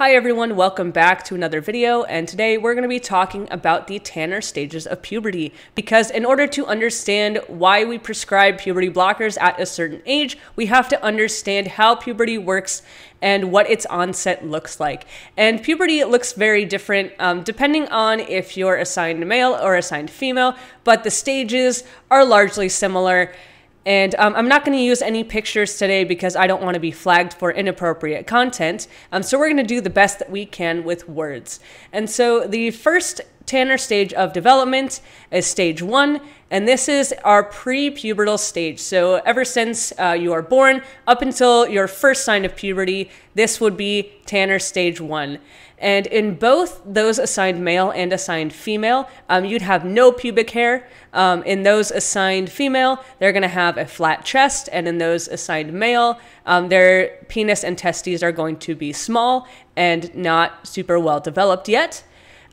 Hi everyone, welcome back to another video, and today we're going to be talking about the Tanner stages of puberty, because in order to understand why we prescribe puberty blockers at a certain age, we have to understand how puberty works and what its onset looks like. And puberty looks very different um, depending on if you're assigned male or assigned female, but the stages are largely similar. And um, I'm not going to use any pictures today because I don't want to be flagged for inappropriate content. Um, so we're going to do the best that we can with words. And so the first Tanner stage of development is stage one, and this is our pre-pubertal stage. So ever since uh, you are born up until your first sign of puberty, this would be Tanner stage one. And in both those assigned male and assigned female, um, you'd have no pubic hair. Um, in those assigned female, they're going to have a flat chest. And in those assigned male, um, their penis and testes are going to be small and not super well developed yet.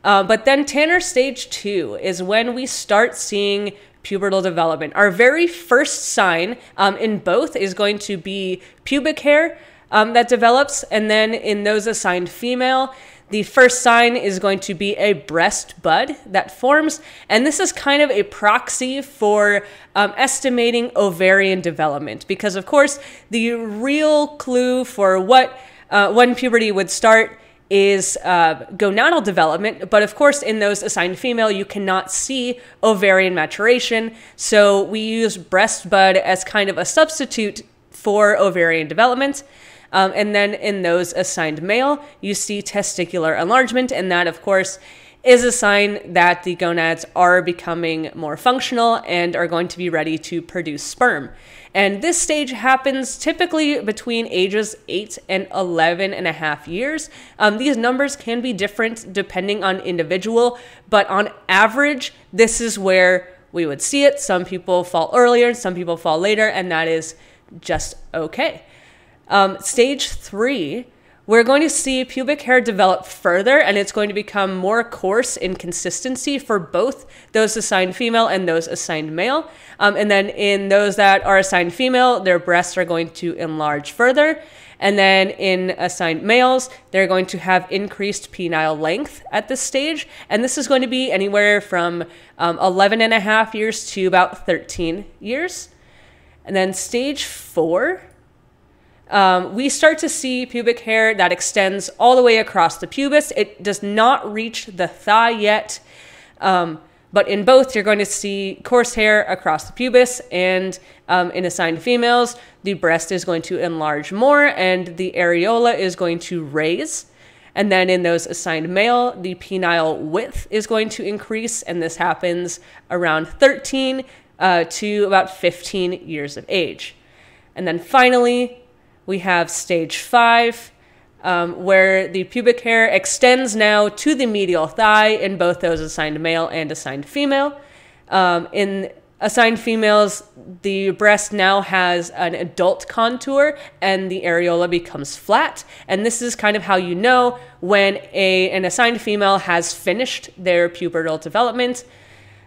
Uh, but then Tanner stage two is when we start seeing pubertal development. Our very first sign um, in both is going to be pubic hair um, that develops. And then in those assigned female, the first sign is going to be a breast bud that forms, and this is kind of a proxy for um, estimating ovarian development because, of course, the real clue for what uh, when puberty would start is uh, gonadal development, but of course, in those assigned female, you cannot see ovarian maturation. So we use breast bud as kind of a substitute for ovarian development. Um, and then in those assigned male, you see testicular enlargement, and that, of course, is a sign that the gonads are becoming more functional and are going to be ready to produce sperm. And this stage happens typically between ages 8 and 11 and a half years. Um, these numbers can be different depending on individual, but on average, this is where we would see it. Some people fall earlier, some people fall later, and that is just okay. Um, stage three, we're going to see pubic hair develop further and it's going to become more coarse in consistency for both those assigned female and those assigned male. Um, and then in those that are assigned female, their breasts are going to enlarge further. And then in assigned males, they're going to have increased penile length at this stage. And this is going to be anywhere from um, 11 and a half years to about 13 years. And then stage four, um, we start to see pubic hair that extends all the way across the pubis. It does not reach the thigh yet, um, but in both, you're going to see coarse hair across the pubis, and um, in assigned females, the breast is going to enlarge more and the areola is going to raise. And then in those assigned male, the penile width is going to increase, and this happens around 13 uh, to about 15 years of age. And then finally, we have stage five, um, where the pubic hair extends now to the medial thigh in both those assigned male and assigned female. Um, in assigned females, the breast now has an adult contour and the areola becomes flat. And this is kind of how you know when a, an assigned female has finished their pubertal development.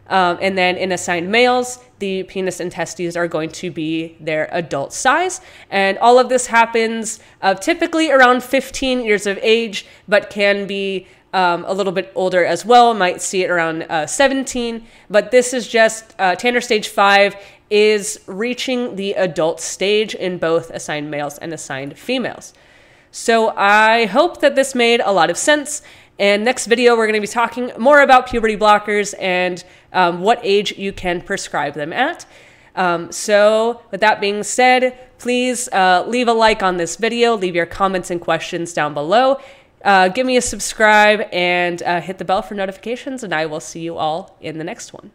Um, and then in assigned males, the penis and testes are going to be their adult size. And all of this happens uh, typically around 15 years of age, but can be um, a little bit older as well. Might see it around uh, 17. But this is just uh, Tanner stage five is reaching the adult stage in both assigned males and assigned females. So I hope that this made a lot of sense. And next video, we're going to be talking more about puberty blockers and um, what age you can prescribe them at. Um, so with that being said, please uh, leave a like on this video, leave your comments and questions down below. Uh, give me a subscribe and uh, hit the bell for notifications, and I will see you all in the next one.